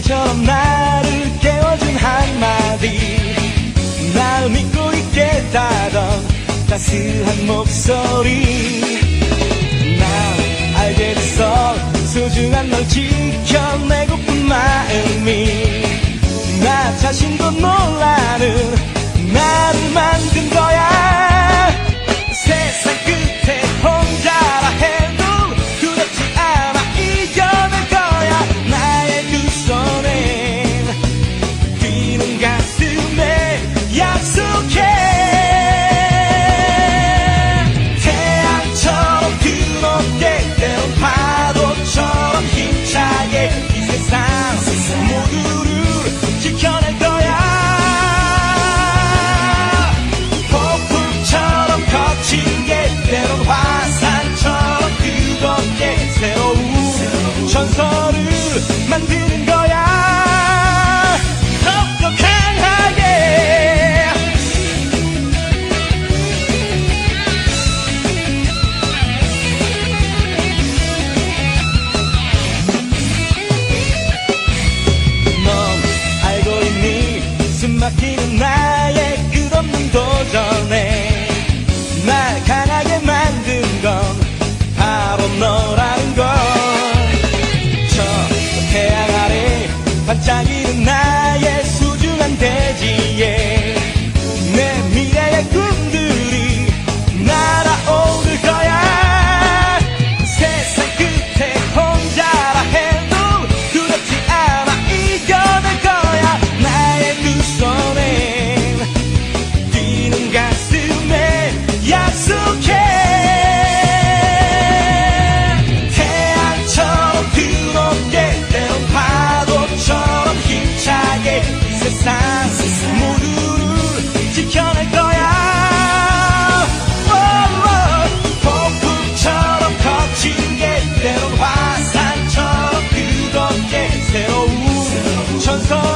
그날처럼 나를 깨워준 한마디. 날 믿고 있겠다던 따스한 목소리. 난 알겠어. 소중한 널 지켜 세상 모두를 지켜낼 거야. oh, oh. 처럼 거친 게 때론 화산처럼 뜨겁게 새로운 전설.